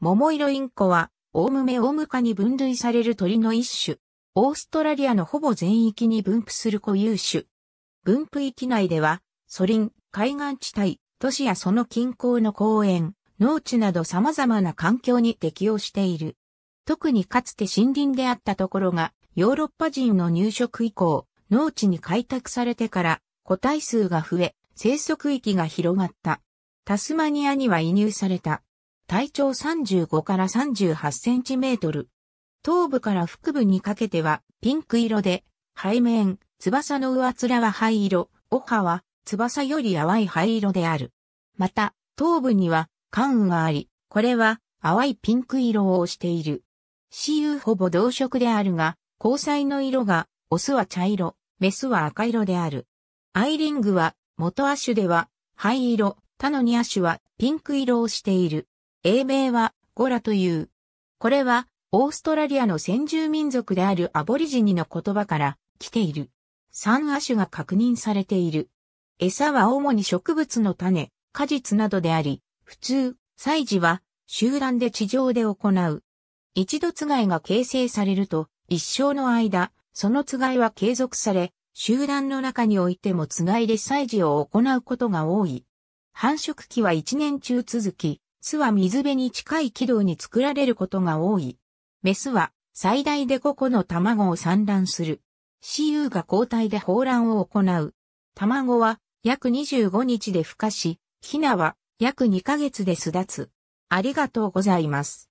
桃色インコは、オウムメオウム科に分類される鳥の一種。オーストラリアのほぼ全域に分布する固有種。分布域内では、ソリン、海岸地帯、都市やその近郊の公園、農地など様々な環境に適応している。特にかつて森林であったところが、ヨーロッパ人の入植以降、農地に開拓されてから個体数が増え、生息域が広がった。タスマニアには移入された。体長35から38センチメートル。頭部から腹部にかけてはピンク色で、背面、翼の上面は灰色、オハは翼より淡い灰色である。また、頭部には関羽があり、これは淡いピンク色をしている。雌雄ほぼ同色であるが、交際の色が、オスは茶色、メスは赤色である。アイリングは、元亜種では、灰色、他の2亜種は、ピンク色をしている。英名は、ゴラという。これは、オーストラリアの先住民族であるアボリジニの言葉から来ている。3亜種が確認されている。餌は主に植物の種、果実などであり、普通、祭事は集団で地上で行う。一度つがいが形成されると、一生の間、そのつがいは継続され、集団の中においてもつがいで祭事を行うことが多い。繁殖期は一年中続き、巣は水辺に近い軌道に作られることが多い。メスは最大で5個の卵を産卵する。雌雄が交代で放卵を行う。卵は約25日で孵化し、ヒナは約2ヶ月で巣立つ。ありがとうございます。